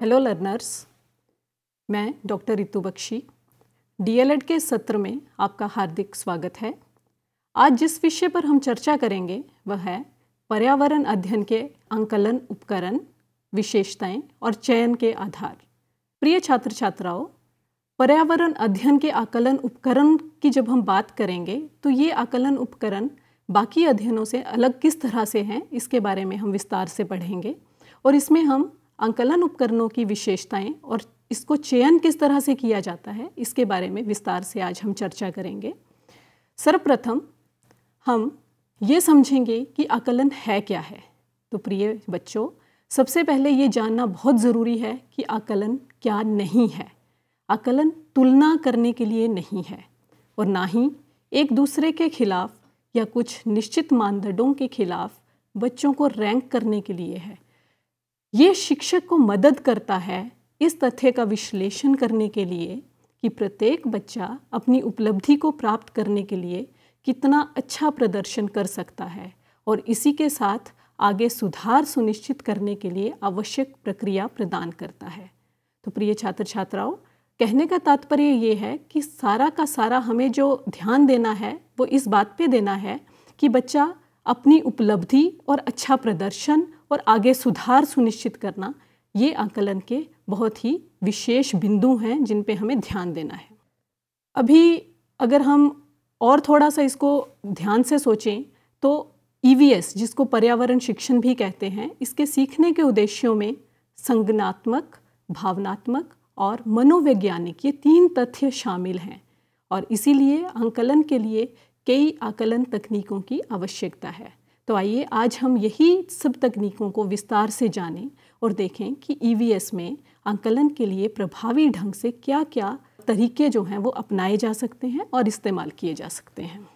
Hello learners मैं doctor Ritu Bakshi. DElEd के सत्र में आपका हार्दिक स्वागत है। आज जिस विषय पर हम चर्चा करेंगे, वह है पर्यावरण अध्ययन के आंकलन उपकरण, विशेषताएँ और चयन के आधार। प्रिय छात्र छात्राओं पर्यावरण अध्ययन के आकलन उपकरण की जब हम बात करेंगे तो ये आकलन उपकरण बाकी अध्ययनों से अलग किस तरह से हैं, इसके बारे में हम विस्तार से पढ़ेंगे। और इसमें हम आंकलन उपकरणों की विशेषताएँ और इसको चयन किस तरह से किया जाता है, इसके बारे में विस्तार से आज हम चर्चा करेंगे। सर्वप्रथम, हम ये समझेंगे कि आकलन है क्या है। तो प्रिय बच्चों, सबसे पहले ये जानना बहुत ज़रूरी है कि आकलन क्या नहीं है। आकलन तुलना करने के लिए नहीं है और ना ही एक दूसरे के खिलाफ या कुछ निश्चित मानदंडों के खिलाफ बच्चों को रैंक करने के लिए है। ये शिक्षक को मदद करता है इस तथ्य का विश्लेषण करने के लिए कि प्रत्येक बच्चा अपनी उपलब्धि को प्राप्त करने के लिए कितना अच्छा प्रदर्शन कर सकता है और इसी के साथ आगे सुधार सुनिश्चित करने के लिए आवश्यक प्रक्रिया प्रदान करता है। तो प्रिय छात्र छात्राओं कहने का तात्पर्य ये है कि सारा का सारा हमें जो ध्यान देना है, वो इस बात पे देना है कि बच्चा अपनी उपलब्धि और अच्छा प्रदर्शन और आगे सुधार सुनिश्चित करना, ये आकलन के बहुत ही विशेष बिंदु हैं जिन पे हमें ध्यान देना है। अभी अगर हम और थोड़ा सा इसको ध्यान से सोचें तो ई e जिसको पर्यावरण शिक्षण भी कहते हैं, इसके सीखने के उद्देश्यों में संज्ञानात्मक भावनात्मक और मनोवैज्ञानिक ये तीन तथ्य शामिल हैं और इसीलिए आंकलन के लिए कई आकलन तकनीकों की आवश्यकता है। तो आइए आज हम यही सब तकनीकों को विस्तार से जानें और देखें कि ई e में आंकलन के लिए प्रभावी ढंग से क्या क्या तरीके जो हैं वो अपनाए जा सकते हैं और इस्तेमाल किए जा सकते हैं।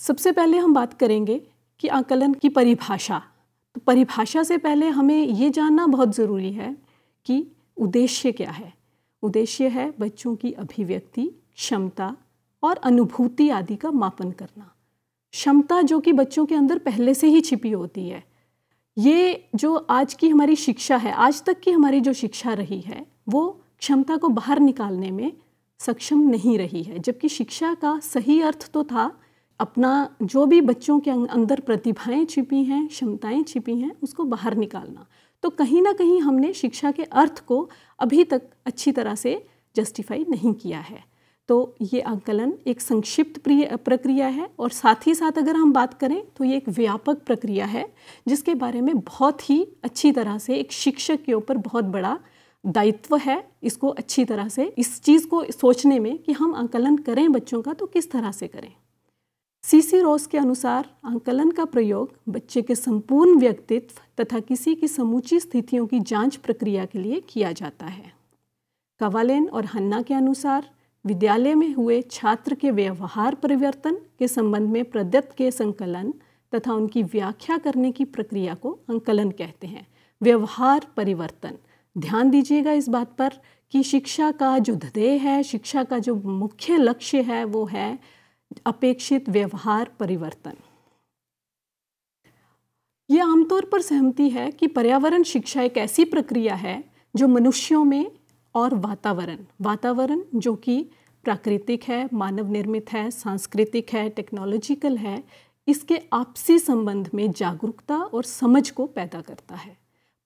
सबसे पहले हम बात करेंगे कि आंकलन की परिभाषा। तो परिभाषा से पहले हमें ये जानना बहुत ज़रूरी है कि उद्देश्य क्या है। उद्देश्य है बच्चों की अभिव्यक्ति, क्षमता और अनुभूति आदि का मापन करना। क्षमता जो कि बच्चों के अंदर पहले से ही छिपी होती है। ये जो आज की हमारी शिक्षा है, आज तक की हमारी जो शिक्षा रही है, वो क्षमता को बाहर निकालने में सक्षम नहीं रही है। जबकि शिक्षा का सही अर्थ तो था, अपना जो भी बच्चों के अंदर प्रतिभाएँ छिपी हैं, क्षमताएँ छिपी हैं, उसको बाहर निकालना। तो कहीं ना कहीं हमने शिक्षा के अर्थ को अभी तक अच्छी तरह से जस्टिफाई नहीं किया है। तो ये आंकलन एक संक्षिप्त प्रक्रिया है और साथ ही साथ अगर हम बात करें तो ये एक व्यापक प्रक्रिया है जिसके बारे में बहुत ही अच्छी तरह से एक शिक्षक के ऊपर बहुत बड़ा दायित्व है। इसको अच्छी तरह से, इस चीज़ को सोचने में कि हम आंकलन करें बच्चों का तो किस तरह से करें। सीसी रोस के अनुसार आंकलन का प्रयोग बच्चे के संपूर्ण व्यक्तित्व तथा किसी की समूची स्थितियों की जाँच प्रक्रिया के लिए किया जाता है। कवालेन और हन्ना के अनुसार विद्यालय में हुए छात्र के व्यवहार परिवर्तन के संबंध में प्रदत्त के संकलन तथा उनकी व्याख्या करने की प्रक्रिया को अंकलन कहते हैं। व्यवहार परिवर्तन। ध्यान दीजिएगा इस बात पर कि शिक्षा का जो ध्येय है, शिक्षा का जो मुख्य लक्ष्य है, वो है अपेक्षित व्यवहार परिवर्तन। ये आमतौर पर सहमति है कि पर्यावरण शिक्षा एक ऐसी प्रक्रिया है जो मनुष्यों में और वातावरण। वातावरण जो कि प्राकृतिक है, मानव निर्मित है, सांस्कृतिक है टेक्नोलॉजिकल है, इसके आपसी संबंध में जागरूकता और समझ को पैदा करता है।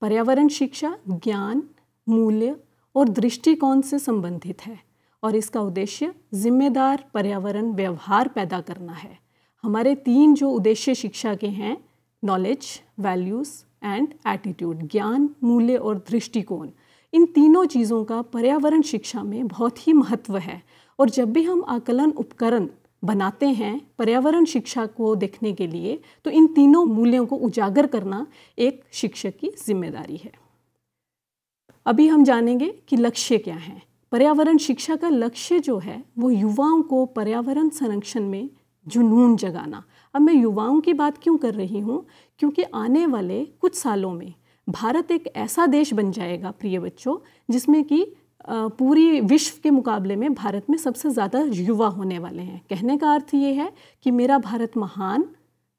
पर्यावरण शिक्षा, ज्ञान, मूल्य और दृष्टिकोण से संबंधित है और इसका उद्देश्य जिम्मेदार पर्यावरण व्यवहार पैदा करना है। हमारे तीन जो उद्देश्य शिक्षा के हैं नॉलेज वैल्यूज़ एंड एटीट्यूड ज्ञान, मूल्य और दृष्टिकोण इन तीनों चीज़ों का पर्यावरण शिक्षा में बहुत ही महत्व है। और जब भी हम आकलन उपकरण बनाते हैं पर्यावरण शिक्षा को देखने के लिए तो इन तीनों मूल्यों को उजागर करना एक शिक्षक की ज़िम्मेदारी है। अभी हम जानेंगे कि लक्ष्य क्या है। पर्यावरण शिक्षा का लक्ष्य जो है, वो युवाओं को पर्यावरण संरक्षण में जुनून जगाना। अब मैं युवाओं की बात क्यों कर रही हूँ? क्योंकि आने वाले कुछ सालों में भारत एक ऐसा देश बन जाएगा, प्रिय बच्चों, जिसमें कि पूरी विश्व के मुकाबले में भारत में सबसे ज़्यादा युवा होने वाले हैं। कहने का अर्थ ये है कि मेरा भारत महान,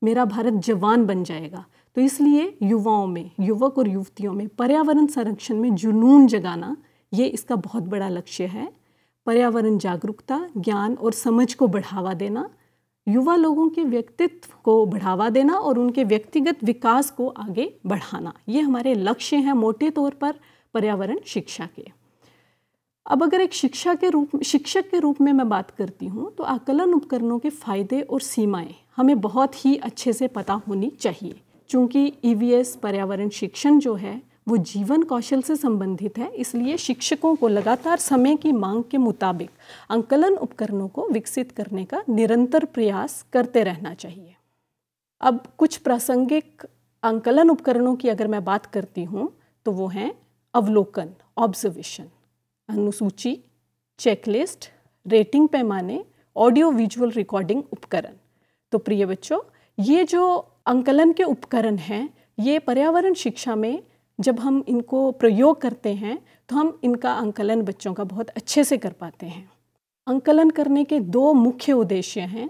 मेरा भारत जवान बन जाएगा। तो इसलिए युवाओं में, युवक और युवतियों में पर्यावरण संरक्षण में जुनून जगाना, ये इसका बहुत बड़ा लक्ष्य है। पर्यावरण जागरूकता, ज्ञान और समझ को बढ़ावा देना युवा लोगों के व्यक्तित्व को बढ़ावा देना और उनके व्यक्तिगत विकास को आगे बढ़ाना। ये हमारे लक्ष्य हैं मोटे तौर पर पर्यावरण शिक्षा के। अब अगर एक शिक्षा के रूप, शिक्षक के रूप में मैं बात करती हूँ तो आकलन उपकरणों के फ़ायदे और सीमाएँ हमें बहुत ही अच्छे से पता होनी चाहिए। चूँकि ई e पर्यावरण शिक्षण जो है वो जीवन कौशल से संबंधित है, इसलिए शिक्षकों को लगातार समय की मांग के मुताबिक अंकलन उपकरणों को विकसित करने का निरंतर प्रयास करते रहना चाहिए। अब कुछ प्रासंगिक अंकलन उपकरणों की अगर मैं बात करती हूँ तो वो हैं अवलोकन ऑब्जर्वेशन अनुसूची चेकलिस्ट रेटिंग पैमाने ऑडियो विजुअल रिकॉर्डिंग उपकरण। तो प्रिय बच्चों, ये जो अंकलन के उपकरण हैं, ये पर्यावरण शिक्षा में जब हम इनको प्रयोग करते हैं तो हम इनका अंकलन बच्चों का बहुत अच्छे से कर पाते हैं। अंकलन करने के दो मुख्य उद्देश्य हैं,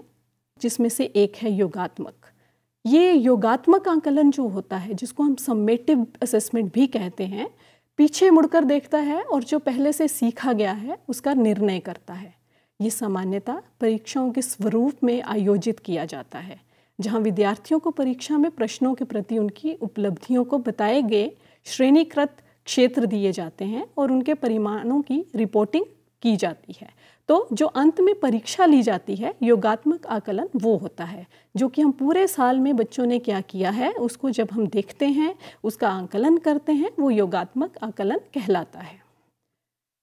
जिसमें से एक है योगात्मक। ये योगात्मक आंकलन जो होता है, जिसको हम सम्मेटिव असेसमेंट भी कहते हैं, पीछे मुड़कर देखता है और जो पहले से सीखा गया है, उसका निर्णय करता है। ये सामान्यता परीक्षाओं के स्वरूप में आयोजित किया जाता है, जहाँ विद्यार्थियों को परीक्षा में प्रश्नों के प्रति उनकी उपलब्धियों को बताए गए श्रेणीकृत क्षेत्र दिए जाते हैं और उनके परिमाणों की रिपोर्टिंग की जाती है। तो जो अंत में परीक्षा ली जाती है, योगात्मक आकलन वो होता है, जो कि हम पूरे साल में बच्चों ने क्या किया है, उसको जब हम देखते हैं, उसका आकलन करते हैं, वो योगात्मक आकलन कहलाता है।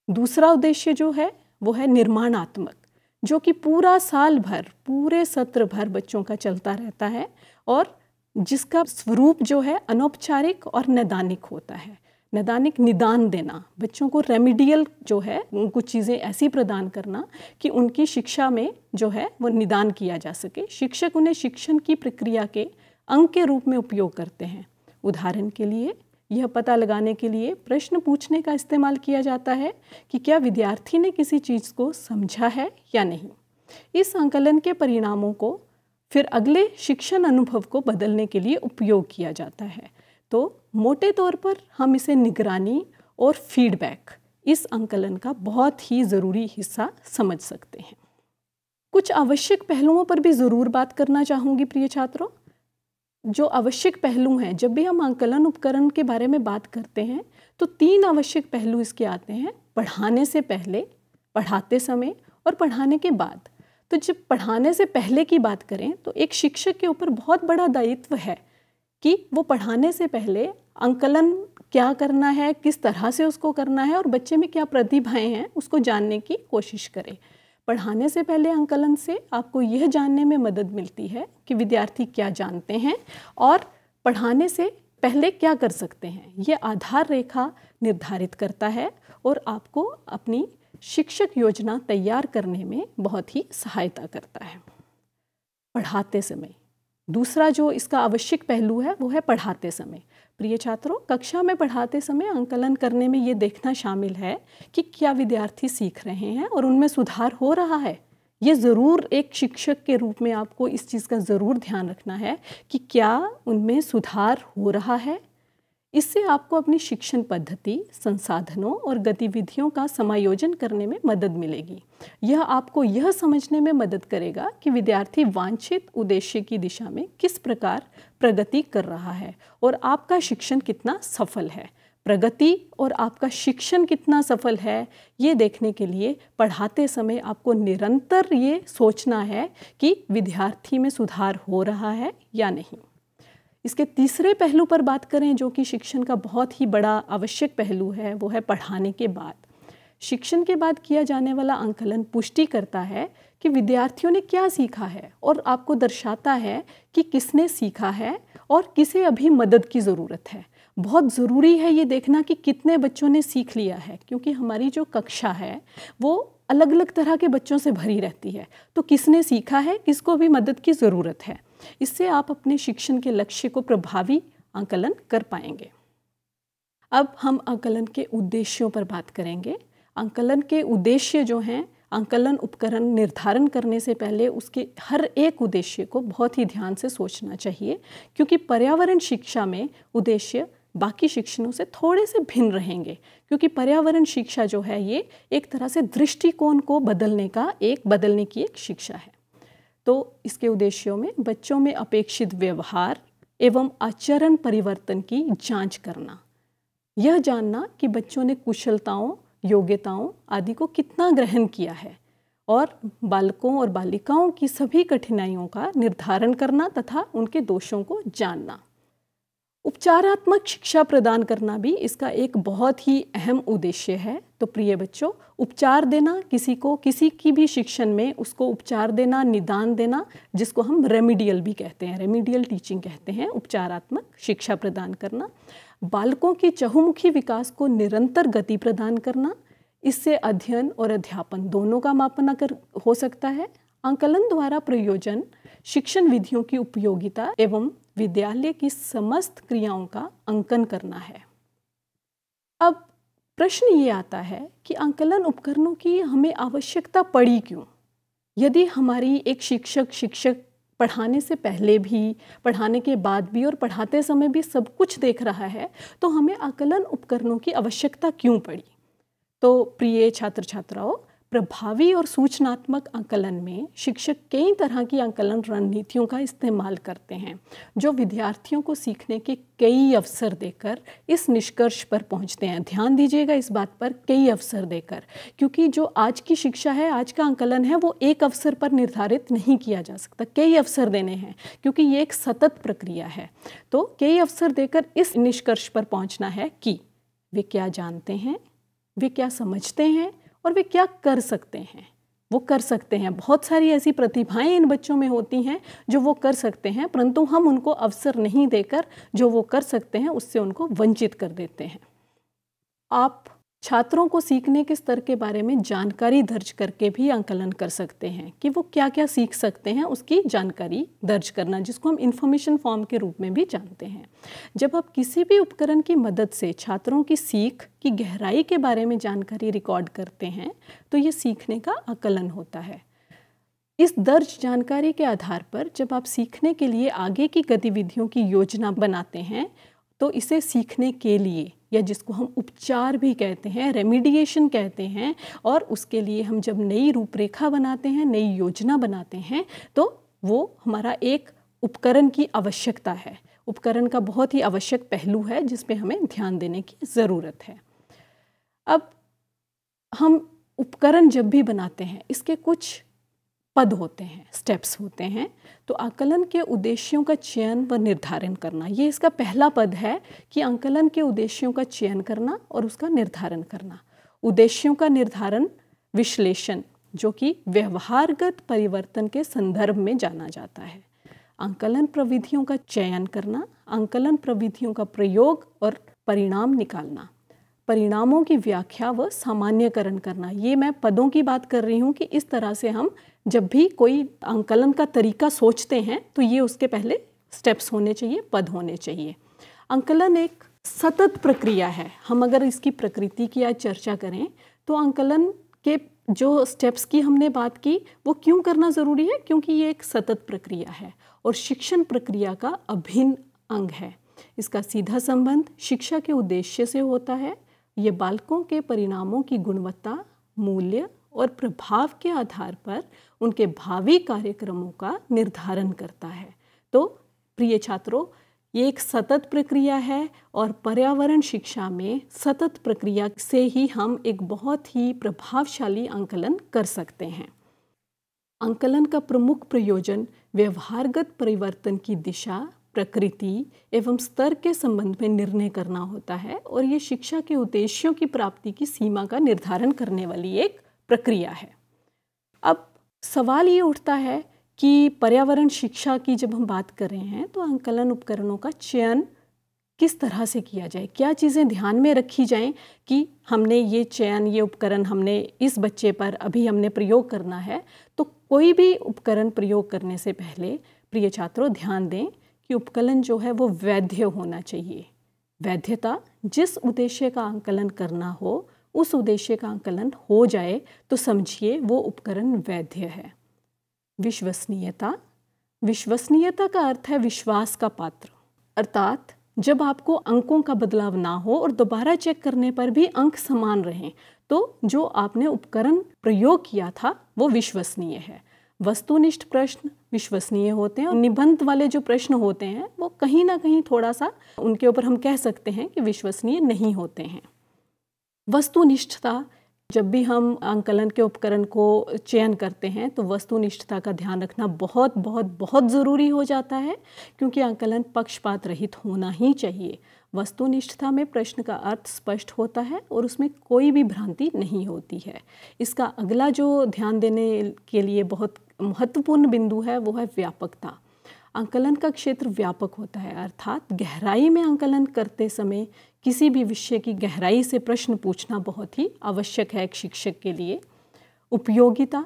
दूसरा उद्देश्य जो है, वो है निर्माणात्मक, जो कि पूरा साल भर, पूरे सत्र भर बच्चों का चलता रहता है और जिसका स्वरूप जो है अनौपचारिक और नैदानिक होता है। नैदानिक निदान देना, बच्चों को रेमिडियल जो है कुछ चीज़ें ऐसी प्रदान करना कि उनकी शिक्षा में जो है वो निदान किया जा सके। शिक्षक उन्हें शिक्षण की प्रक्रिया के अंग के रूप में उपयोग करते हैं। उदाहरण के लिए, यह पता लगाने के लिए प्रश्न पूछने का इस्तेमाल किया जाता है कि क्या विद्यार्थी ने किसी चीज़ को समझा है या नहीं। इस आंकलन के परिणामों को फिर अगले शिक्षण अनुभव को बदलने के लिए उपयोग किया जाता है। तो मोटे तौर पर हम इसे निगरानी और फीडबैक, इस अंकलन का बहुत ही ज़रूरी हिस्सा समझ सकते हैं। कुछ आवश्यक पहलुओं पर भी ज़रूर बात करना चाहूँगी, प्रिय छात्रों। जो आवश्यक पहलू हैं, जब भी हम आंकलन उपकरण के बारे में बात करते हैं तो तीन आवश्यक पहलू इसके आते हैं। पढ़ाने से पहले, पढ़ाते समय और पढ़ाने के बाद। तो जब पढ़ाने से पहले की बात करें तो एक शिक्षक के ऊपर बहुत बड़ा दायित्व है कि वो पढ़ाने से पहले अंकलन क्या करना है, किस तरह से उसको करना है और बच्चे में क्या प्रतिभाएँ हैं, उसको जानने की कोशिश करें। पढ़ाने से पहले अंकलन से आपको यह जानने में मदद मिलती है कि विद्यार्थी क्या जानते हैं और पढ़ाने से पहले क्या कर सकते हैं। ये आधार रेखा निर्धारित करता है और आपको अपनी शिक्षक योजना तैयार करने में बहुत ही सहायता करता है। पढ़ाते समय। दूसरा जो इसका आवश्यक पहलू है, वो है पढ़ाते समय। प्रिय छात्रों, कक्षा में पढ़ाते समय अंकलन करने में ये देखना शामिल है कि क्या विद्यार्थी सीख रहे हैं और उनमें सुधार हो रहा है। ये ज़रूर एक शिक्षक के रूप में आपको इस चीज़ का ज़रूर ध्यान रखना है कि क्या उनमें सुधार हो रहा है इससे आपको अपनी शिक्षण पद्धति, संसाधनों और गतिविधियों का समायोजन करने में मदद मिलेगी। यह आपको यह समझने में मदद करेगा कि विद्यार्थी वांछित उद्देश्य की दिशा में किस प्रकार प्रगति कर रहा है और आपका शिक्षण कितना सफल है। प्रगति और आपका शिक्षण कितना सफल है, ये देखने के लिए पढ़ाते समय आपको निरंतर ये सोचना है कि विद्यार्थी में सुधार हो रहा है या नहीं। इसके तीसरे पहलू पर बात करें जो कि शिक्षण का बहुत ही बड़ा आवश्यक पहलू है, वो है पढ़ाने के बाद। शिक्षण के बाद किया जाने वाला आंकलन पुष्टि करता है कि विद्यार्थियों ने क्या सीखा है और आपको दर्शाता है कि किसने सीखा है और किसे अभी मदद की ज़रूरत है। बहुत ज़रूरी है ये देखना कि कितने बच्चों ने सीख लिया है, क्योंकि हमारी जो कक्षा है, वो अलग अलग तरह के बच्चों से भरी रहती है। तो किसने सीखा है, किसको भी मदद की ज़रूरत है। इससे आप अपने शिक्षण के लक्ष्य को प्रभावी आंकलन कर पाएँगे। अब हम आंकलन के उद्देश्यों पर बात करेंगे। आंकलन के उद्देश्य जो हैं, आंकलन उपकरण निर्धारण करने से पहले उसके हर एक उद्देश्य को बहुत ही ध्यान से सोचना चाहिए, क्योंकि पर्यावरण शिक्षा में उद्देश्य बाकी शिक्षणों से थोड़े से भिन्न रहेंगे, क्योंकि पर्यावरण शिक्षा जो है, ये एक तरह से दृष्टिकोण को बदलने का एक, बदलने की एक शिक्षा है। तो इसके उद्देश्यों में बच्चों में अपेक्षित व्यवहार एवं आचरण परिवर्तन की जाँच करना। यह जानना कि बच्चों ने कुशलताओं, योग्यताओं आदि को कितना ग्रहण किया है और बालकों और बालिकाओं की सभी कठिनाइयों का निर्धारण करना तथा उनके दोषों को जानना। उपचारात्मक शिक्षा प्रदान करना भी इसका एक बहुत ही अहम उद्देश्य है। तो प्रिय बच्चों, उपचार देना किसी को, किसी की भी शिक्षण में उसको उपचार देना, निदान देना, जिसको हम रेमिडियल भी कहते हैं रेमिडियल टीचिंग कहते हैं, उपचारात्मक शिक्षा प्रदान करना, बालकों की चहुमुखी विकास को निरंतर गति प्रदान करना, इससे अध्ययन और अध्यापन दोनों का मापन अगर हो सकता है। आंकलन द्वारा प्रयोजन शिक्षण विधियों की उपयोगिता एवं विद्यालय की समस्त क्रियाओं का अंकन करना है। अब प्रश्न ये आता है कि आंकलन उपकरणों की हमें आवश्यकता पड़ी क्यों? यदि हमारी एक शिक्षक शिक्षक पढ़ाने से पहले भी, पढ़ाने के बाद भी और पढ़ाते समय भी सब कुछ देख रहा है तो हमें आकलन उपकरणों की आवश्यकता क्यों पड़ी? तो प्रिय छात्र छात्राओं प्रभावी और सूचनात्मक आंकलन में शिक्षक कई तरह की आंकलन रणनीतियों का इस्तेमाल करते हैं, जो विद्यार्थियों को सीखने के कई अवसर देकर इस निष्कर्ष पर पहुँचते हैं। ध्यान दीजिएगा इस बात पर, कई अवसर देकर, क्योंकि जो आज की शिक्षा है, आज का आंकलन है, वो एक अवसर पर निर्धारित नहीं किया जा सकता। कई अवसर देने हैं, क्योंकि ये एक सतत प्रक्रिया है। तो कई अवसर देकर इस निष्कर्ष पर पहुँचना है कि वे क्या जानते हैं, वे क्या समझते हैं और वे क्या कर सकते हैं? वो कर सकते हैं। बहुत सारी ऐसी प्रतिभाएँ इन बच्चों में होती हैं जो वो कर सकते हैं, परंतु हम उनको अवसर नहीं देकर जो वो कर सकते हैं, उससे उनको वंचित कर देते हैं। आप छात्रों को सीखने के स्तर के बारे में जानकारी दर्ज करके भी आंकलन कर सकते हैं कि वो क्या क्या सीख सकते हैं, उसकी जानकारी दर्ज करना, जिसको हम इंफॉर्मेशन फॉर्म के रूप में भी जानते हैं। जब आप किसी भी उपकरण की मदद से छात्रों की सीख की गहराई के बारे में जानकारी रिकॉर्ड करते हैं तो ये सीखने का आकलन होता है। इस दर्ज जानकारी के आधार पर जब आप सीखने के लिए आगे की गतिविधियों की योजना बनाते हैं तो इसे सीखने के लिए या जिसको हम उपचार भी कहते हैं रेमिडिएशन कहते हैं और उसके लिए हम जब नई रूपरेखा बनाते हैं, नई योजना बनाते हैं तो वो हमारा एक उपकरण की आवश्यकता है। उपकरण का बहुत ही आवश्यक पहलू है जिस पे हमें ध्यान देने की ज़रूरत है। अब हम उपकरण जब भी बनाते हैं, इसके कुछ पद होते हैं स्टेप्स होते हैं तो आकलन के उद्देश्यों का चयन व निर्धारण करना। ये इसका पहला पद है कि आंकलन के उद्देश्यों का चयन करना और उसका निर्धारण करना। उद्देश्यों का निर्धारण, विश्लेषण, जो कि व्यवहारगत परिवर्तन के संदर्भ में जाना जाता है। आंकलन प्रविधियों का चयन करना, आंकलन प्रविधियों का प्रयोग और परिणाम निकालना। परिणामों की व्याख्या व सामान्यकरण करना। ये मैं पदों की बात कर रही हूँ कि इस तरह से हम जब भी कोई अंकलन का तरीका सोचते हैं तो ये उसके पहले स्टेप्स होने चाहिए, पद होने चाहिए। अंकलन एक सतत प्रक्रिया है। हम अगर इसकी प्रकृति की आज चर्चा करें तो अंकलन के जो स्टेप्स की हमने बात की, वो क्यों करना ज़रूरी है? क्योंकि ये एक सतत प्रक्रिया है और शिक्षण प्रक्रिया का अभिन्न अंग है। इसका सीधा संबंध शिक्षा के उद्देश्य से होता है ये बालकों के परिणामों की गुणवत्ता, मूल्य और प्रभाव के आधार पर उनके भावी कार्यक्रमों का निर्धारण करता है। तो प्रिय छात्रों, ये एक सतत प्रक्रिया है और पर्यावरण शिक्षा में सतत प्रक्रिया से ही हम एक बहुत ही प्रभावशाली आंकलन कर सकते हैं। आंकलन का प्रमुख प्रयोजन व्यवहारगत परिवर्तन की दिशा प्रकृति एवं स्तर के संबंध में निर्णय करना होता है और ये शिक्षा के उद्देश्यों की प्राप्ति की सीमा का निर्धारण करने वाली एक प्रक्रिया है। अब सवाल ये उठता है कि पर्यावरण शिक्षा की जब हम बात कर रहे हैं तो अंकलन उपकरणों का चयन किस तरह से किया जाए? क्या चीज़ें ध्यान में रखी जाएँ कि हमने ये चयन, ये उपकरण हमने इस बच्चे पर अभी हमने प्रयोग करना है? तो कोई भी उपकरण प्रयोग करने से पहले प्रिय छात्रों, ध्यान दें कि उपकलन जो है वो वैध्य होना चाहिए। वैध्यता, जिस उद्देश्य का आंकलन करना हो, उस उद्देश्य का आंकलन हो जाए तो समझिए वो उपकरण वैध्य है। विश्वसनीयता। विश्वसनीयता का अर्थ है विश्वास का पात्र। अर्थात, जब आपको अंकों का बदलाव ना हो और दोबारा चेक करने पर भी अंक समान रहें तो जो आपने उपकरण प्रयोग किया था, वो विश्वसनीय है। वस्तुनिष्ठ प्रश्न विश्वसनीय होते हैं और निबंध वाले जो प्रश्न होते हैं, वो कहीं ना कहीं थोड़ा सा उनके ऊपर हम कह सकते हैं कि विश्वसनीय नहीं होते हैं। वस्तुनिष्ठता, जब भी हम आंकलन के उपकरण को चयन करते हैं तो वस्तुनिष्ठता का ध्यान रखना बहुत बहुत बहुत ज़रूरी हो जाता है, क्योंकि आंकलन पक्षपात रहित होना ही चाहिए। वस्तुनिष्ठता में प्रश्न का अर्थ स्पष्ट होता है और उसमें कोई भी भ्रांति नहीं होती है। इसका अगला जो ध्यान देने के लिए बहुत महत्वपूर्ण बिंदु है, वो है व्यापकता। आंकलन का क्षेत्र व्यापक होता है, अर्थात गहराई में आंकलन करते समय किसी भी विषय की गहराई से प्रश्न पूछना बहुत ही आवश्यक है एक शिक्षक के लिए। उपयोगिता।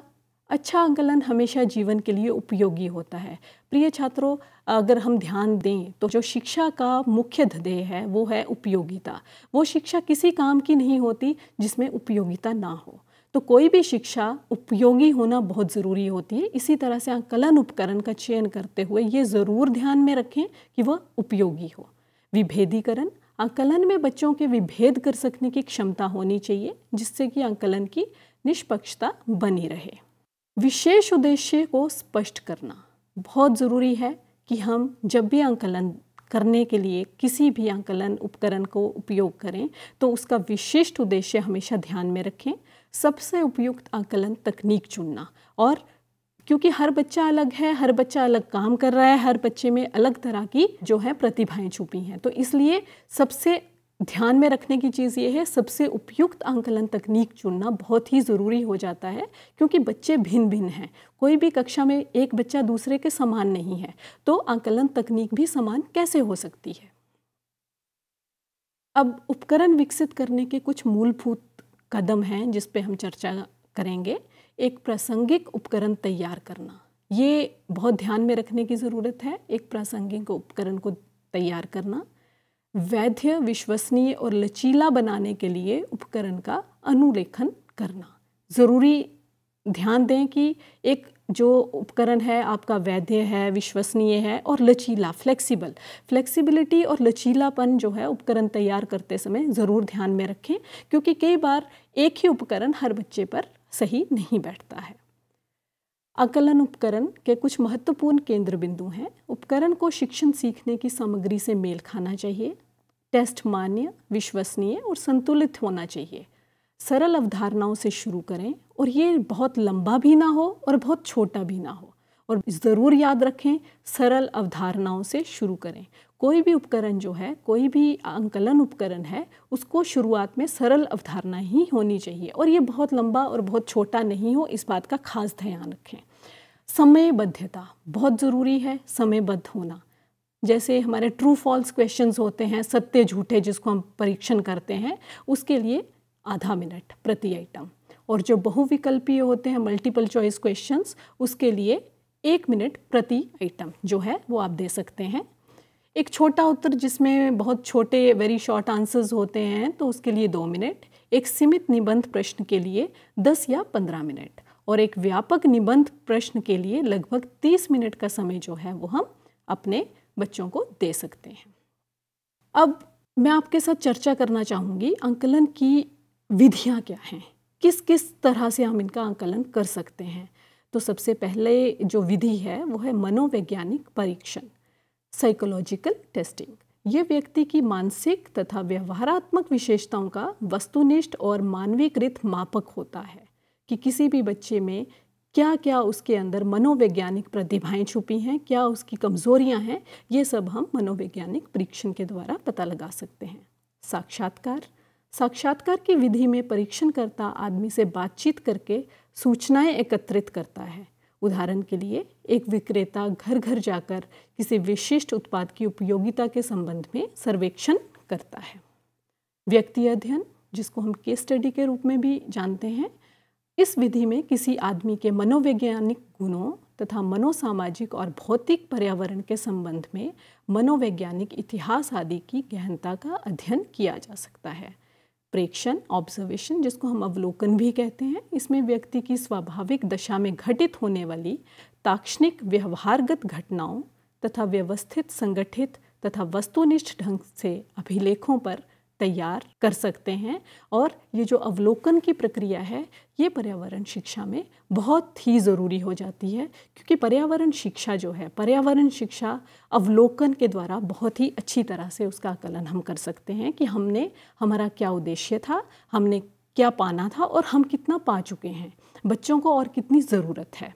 अच्छा आंकलन हमेशा जीवन के लिए उपयोगी होता है। प्रिय छात्रों, अगर हम ध्यान दें तो जो शिक्षा का मुख्य ध्येय है, वो है उपयोगिता। वो शिक्षा किसी काम की नहीं होती जिसमें उपयोगिता ना हो। तो कोई भी शिक्षा उपयोगी होना बहुत ज़रूरी होती है। इसी तरह से आंकलन उपकरण का चयन करते हुए ये ज़रूर ध्यान में रखें कि वह उपयोगी हो। विभेदीकरण, आंकलन में बच्चों के विभेद कर सकने की क्षमता होनी चाहिए, जिससे कि आंकलन की निष्पक्षता बनी रहे। विशेष उद्देश्य को स्पष्ट करना बहुत ज़रूरी है कि हम जब भी आंकलन करने के लिए किसी भी आंकलन उपकरण को उपयोग करें तो उसका विशिष्ट उद्देश्य हमेशा ध्यान में रखें। सबसे उपयुक्त आंकलन तकनीक चुनना। और क्योंकि हर बच्चा अलग है, हर बच्चा अलग काम कर रहा है, हर बच्चे में अलग तरह की जो है प्रतिभाएँ छुपी हैं। तो इसलिए सबसे ध्यान में रखने की चीज़ ये है, सबसे उपयुक्त आंकलन तकनीक चुनना बहुत ही ज़रूरी हो जाता है, क्योंकि बच्चे भिन्न भिन्न हैं। कोई भी कक्षा में एक बच्चा दूसरे के समान नहीं है तो आंकलन तकनीक भी समान कैसे हो सकती है? अब उपकरण विकसित करने के कुछ मूलभूत कदम हैं जिस पे हम चर्चा करेंगे। एक प्रासंगिक उपकरण तैयार करना। ये बहुत ध्यान में रखने की ज़रूरत है, एक प्रासंगिक उपकरण को तैयार करना। वैध्य विश्वसनीय और लचीला बनाने के लिए उपकरण का अनुलेखन करना। ज़रूरी ध्यान दें कि एक जो उपकरण है, आपका वैद्य है, विश्वसनीय है और लचीला फ्लेक्सिबल फ्लेक्सिबिलिटी और लचीलापन जो है उपकरण तैयार करते समय ज़रूर ध्यान में रखें, क्योंकि कई बार एक ही उपकरण हर बच्चे पर सही नहीं बैठता है। आकलन उपकरण के कुछ महत्वपूर्ण केंद्र बिंदु हैं। उपकरण को शिक्षण सीखने की सामग्री से मेल खाना चाहिए। टेस्ट मान्य, विश्वसनीय और संतुलित होना चाहिए। सरल अवधारणाओं से शुरू करें और ये बहुत लंबा भी ना हो और बहुत छोटा भी ना हो। और ज़रूर याद रखें, सरल अवधारणाओं से शुरू करें। कोई भी उपकरण जो है, कोई भी अंकलन उपकरण है, उसको शुरुआत में सरल अवधारणा ही होनी चाहिए और ये बहुत लंबा और बहुत छोटा नहीं हो, इस बात का खास ध्यान रखें। समयबद्धता बहुत ज़रूरी है, समयबद्ध होना। जैसे हमारे ट्रू फॉल्स क्वेश्चंस होते हैं, सत्य झूठे जिसको हम परीक्षण करते हैं, उसके लिए आधा मिनट प्रति आइटम और जो बहुविकल्पीय होते हैं मल्टीपल चॉइस क्वेश्चंस उसके लिए एक मिनट प्रति आइटम जो है, वो आप दे सकते हैं। एक छोटा उत्तर जिसमें बहुत छोटे वेरी शॉर्ट आंसर्स होते हैं तो उसके लिए दो मिनट। एक सीमित निबंध प्रश्न के लिए दस या पंद्रह मिनट। और एक व्यापक निबंध प्रश्न के लिए लगभग तीस मिनट का समय जो है, वो हम अपने बच्चों को दे सकते हैं। अब मैं आपके साथ चर्चा करना चाहूँगी अंकलन की विधियाँ क्या हैं? किस किस तरह से हम इनका आंकलन कर सकते हैं? तो सबसे पहले जो विधि है, वो है मनोवैज्ञानिक परीक्षण साइकोलॉजिकल टेस्टिंग ये व्यक्ति की मानसिक तथा व्यवहारात्मक विशेषताओं का वस्तुनिष्ठ और मानवीकृत मापक होता है कि किसी भी बच्चे में क्या क्या उसके अंदर मनोवैज्ञानिक प्रतिभाएँ छुपी हैं, क्या उसकी कमज़ोरियाँ हैं, ये सब हम मनोवैज्ञानिक परीक्षण के द्वारा पता लगा सकते हैं। साक्षात्कार साक्षात्कार की विधि में परीक्षणकर्ता आदमी से बातचीत करके सूचनाएँ एकत्रित करता है। उदाहरण के लिए, एक विक्रेता घर घर जाकर किसी विशिष्ट उत्पाद की उपयोगिता के संबंध में सर्वेक्षण करता है। व्यक्ति अध्ययन, जिसको हम केस स्टडी के रूप में भी जानते हैं, इस विधि में किसी आदमी के मनोवैज्ञानिक गुणों तथा मनोसामाजिक और भौतिक पर्यावरण के संबंध में मनोवैज्ञानिक इतिहास आदि की गहनता का अध्ययन किया जा सकता है। प्रेक्षण ऑब्जर्वेशन जिसको हम अवलोकन भी कहते हैं, इसमें व्यक्ति की स्वाभाविक दशा में घटित होने वाली ताक्षणिक व्यवहारगत घटनाओं तथा व्यवस्थित, संगठित तथा वस्तुनिष्ठ ढंग से अभिलेखों पर तैयार कर सकते हैं और ये जो अवलोकन की प्रक्रिया है, ये पर्यावरण शिक्षा में बहुत ही ज़रूरी हो जाती है, क्योंकि पर्यावरण शिक्षा जो है, पर्यावरण शिक्षा अवलोकन के द्वारा बहुत ही अच्छी तरह से उसका आकलन हम कर सकते हैं कि हमने, हमारा क्या उद्देश्य था, हमने क्या पाना था और हम कितना पा चुके हैं। बच्चों को और कितनी ज़रूरत है।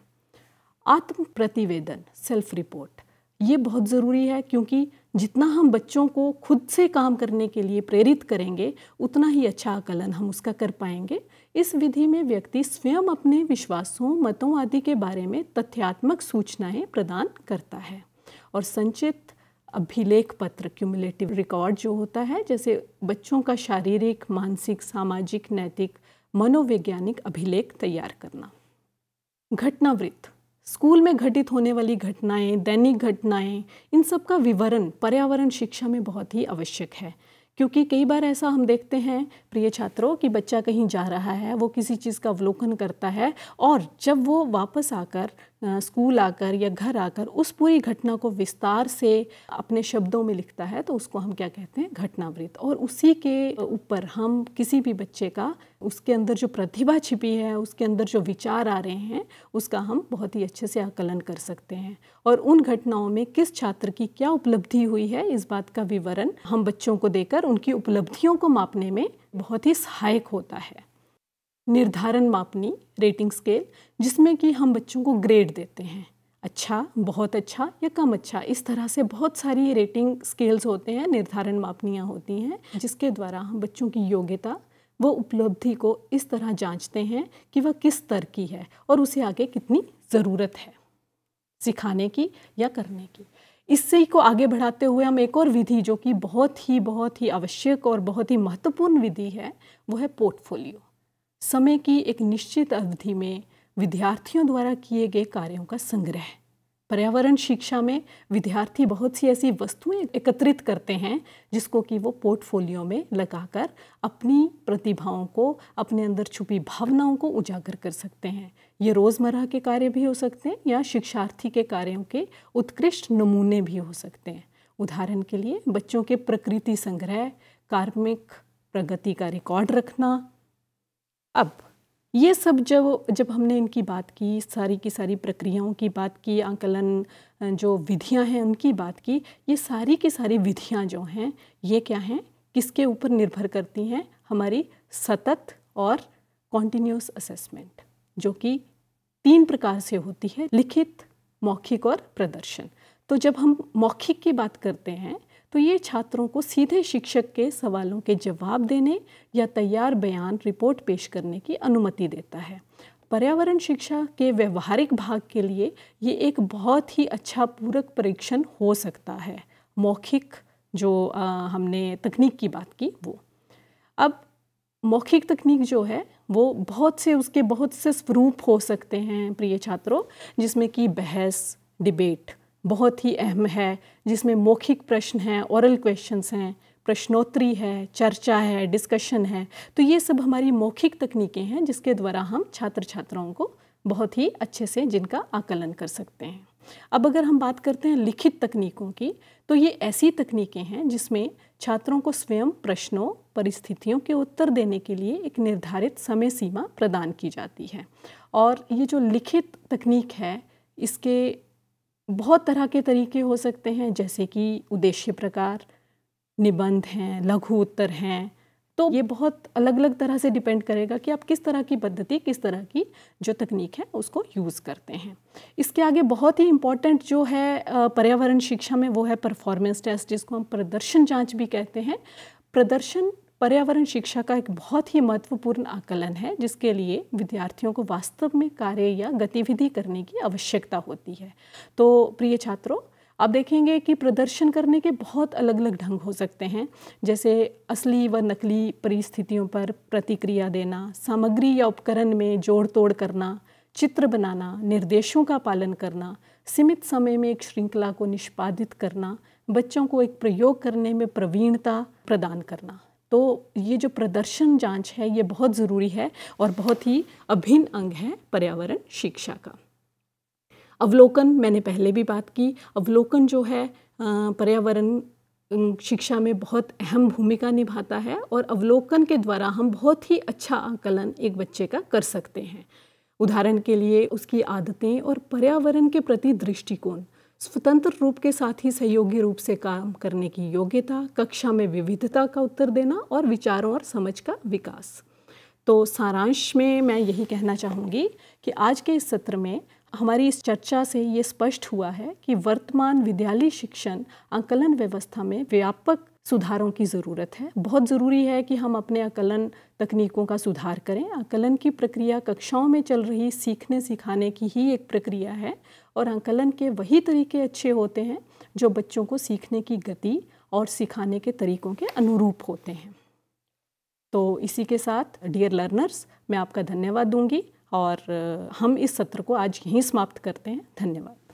आत्म प्रतिवेदन सेल्फ रिपोर्ट। ये बहुत ज़रूरी है क्योंकि जितना हम बच्चों को खुद से काम करने के लिए प्रेरित करेंगे, उतना ही अच्छा आकलन हम उसका कर पाएँगे। इस विधि में व्यक्ति स्वयं अपने विश्वासों, मतों आदि के बारे में तथ्यात्मक सूचनाएँ प्रदान करता है। और संचित अभिलेख पत्र क्यूमुलेटिव रिकॉर्ड जो होता है, जैसे बच्चों का शारीरिक, मानसिक, सामाजिक, नैतिक, मनोवैज्ञानिक अभिलेख तैयार करना। घटनावृत्त। स्कूल में घटित होने वाली घटनाएँ, दैनिक घटनाएँ, इन सब का विवरण, पर्यावरण शिक्षा में बहुत ही आवश्यक है। क्योंकि कई बार ऐसा हम देखते हैं, प्रिय छात्रों, कि बच्चा कहीं जा रहा है, वो किसी चीज़ का अवलोकन करता है और जब वो वापस आकर स्कूल आकर या घर आकर उस पूरी घटना को विस्तार से अपने शब्दों में लिखता है तो उसको हम क्या कहते हैं? घटनावृत्त। और उसी के ऊपर हम किसी भी बच्चे का उसके अंदर जो प्रतिभा छिपी है, उसके अंदर जो विचार आ रहे हैं, उसका हम बहुत ही अच्छे से आकलन कर सकते हैं। और उन घटनाओं में किस छात्र की क्या उपलब्धि हुई है, इस बात का विवरण हम बच्चों को देकर उनकी उपलब्धियों को मापने में बहुत ही सहायक होता है। निर्धारण मापनी, रेटिंग स्केल, जिसमें कि हम बच्चों को ग्रेड देते हैं। अच्छा बहुत अच्छा या कम अच्छा इस तरह से बहुत सारी रेटिंग स्केल्स होते हैं, निर्धारण मापनियाँ होती हैं, जिसके द्वारा हम बच्चों की योग्यता व उपलब्धि को इस तरह जांचते हैं कि वह किस स्तर की है और उसे आगे कितनी ज़रूरत है, सिखाने की या करने की। इससे ही को आगे बढ़ाते हुए हम एक और विधि जो कि बहुत ही बहुत ही आवश्यक और बहुत ही महत्वपूर्ण विधि है, वो है पोर्टफोलियो। समय की एक निश्चित अवधि में विद्यार्थियों द्वारा किए गए कार्यों का संग्रह। पर्यावरण शिक्षा में विद्यार्थी बहुत सी ऐसी वस्तुएँ एकत्रित करते हैं, जिसको कि वो पोर्टफोलियो में लगाकर अपनी प्रतिभाओं को, अपने अंदर छुपी भावनाओं को उजागर कर सकते हैं। ये रोज़मर्रा के कार्य भी हो सकते हैं या शिक्षार्थी के कार्यों के उत्कृष्ट नमूने भी हो सकते हैं। उदाहरण के लिए, बच्चों के प्रकृति संग्रह, कार्मिक प्रगति का रिकॉर्ड रखना। अब ये सब जब जब हमने इनकी बात की, सारी की सारी प्रक्रियाओं की बात की, आंकलन जो विधियाँ हैं उनकी बात की, ये सारी की सारी विधियाँ जो हैं, ये क्या हैं? किसके ऊपर निर्भर करती हैं? हमारी सतत और कॉन्टीन्यूस असेसमेंट जो कि तीन प्रकार से होती है, लिखित, मौखिक और प्रदर्शन। तो जब हम मौखिक की बात करते हैं तो ये छात्रों को सीधे शिक्षक के सवालों के जवाब देने या तैयार बयान रिपोर्ट पेश करने की अनुमति देता है। पर्यावरण शिक्षा के व्यवहारिक भाग के लिए ये एक बहुत ही अच्छा पूरक परीक्षण हो सकता है। मौखिक जो आ, हमने तकनीक की बात की वो। अब मौखिक तकनीक जो है वो बहुत से उसके बहुत से स्वरूप हो सकते हैं प्रिय छात्रों जिसमें कि बहस डिबेट बहुत ही अहम है, जिसमें मौखिक प्रश्न हैं औरल क्वेश्चंस हैं, प्रश्नोत्तरी है, चर्चा है डिस्कशन है। तो ये सब हमारी मौखिक तकनीकें हैं, जिसके द्वारा हम छात्र छात्राओं को बहुत ही अच्छे से जिनका आकलन कर सकते हैं। अब अगर हम बात करते हैं लिखित तकनीकों की तो ये ऐसी तकनीकें हैं, जिसमें छात्रों को स्वयं प्रश्नों, परिस्थितियों के उत्तर देने के लिए एक निर्धारित समय सीमा प्रदान की जाती है। और ये जो लिखित तकनीक है, इसके बहुत तरह के तरीके हो सकते हैं, जैसे कि उद्देश्य प्रकार, निबंध हैं, लघु उत्तर हैं। तो ये बहुत अलग अलग तरह से डिपेंड करेगा कि आप किस तरह की पद्धति, किस तरह की जो तकनीक है, उसको यूज़ करते हैं। इसके आगे बहुत ही इंपॉर्टेंट जो है पर्यावरण शिक्षा में वो है परफॉर्मेंस टेस्ट जिसको हम प्रदर्शन जाँच भी कहते हैं। प्रदर्शन पर्यावरण शिक्षा का एक बहुत ही महत्वपूर्ण आकलन है, जिसके लिए विद्यार्थियों को वास्तव में कार्य या गतिविधि करने की आवश्यकता होती है। तो प्रिय छात्रों, आप देखेंगे कि प्रदर्शन करने के बहुत अलग अलग ढंग हो सकते हैं, जैसे असली व नकली परिस्थितियों पर प्रतिक्रिया देना, सामग्री या उपकरण में जोड़ तोड़ करना, चित्र बनाना, निर्देशों का पालन करना, सीमित समय में एक श्रृंखला को निष्पादित करना, बच्चों को एक प्रयोग करने में प्रवीणता प्रदान करना। तो ये जो प्रदर्शन जाँच है, ये बहुत ज़रूरी है और बहुत ही अभिन्न अंग है पर्यावरण शिक्षा का। अवलोकन मैंने पहले भी बात की। अवलोकन जो है पर्यावरण शिक्षा में बहुत अहम भूमिका निभाता है और अवलोकन के द्वारा हम बहुत ही अच्छा आकलन एक बच्चे का कर सकते हैं। उदाहरण के लिए उसकी आदतें और पर्यावरण के प्रति दृष्टिकोण। स्वतंत्र रूप के साथ ही सहयोगी रूप से काम करने की योग्यता, कक्षा में विविधता का उत्तर देना और विचारों और समझ का विकास। तो सारांश में मैं यही कहना चाहूँगी कि आज के इस सत्र में हमारी इस चर्चा से ये स्पष्ट हुआ है कि वर्तमान विद्यालय शिक्षण आकलन व्यवस्था में व्यापक सुधारों की ज़रूरत है। बहुत ज़रूरी है कि हम अपने आकलन तकनीकों का सुधार करें। आकलन की प्रक्रिया कक्षाओं में चल रही सीखने सिखाने की ही एक प्रक्रिया है और आकलन के वही तरीके अच्छे होते हैं जो बच्चों को सीखने की गति और सिखाने के तरीकों के अनुरूप होते हैं। तो इसी के साथ डियर लर्नर्स मैं आपका धन्यवाद दूँगी और हम इस सत्र को आज यहीं समाप्त करते हैं। धन्यवाद।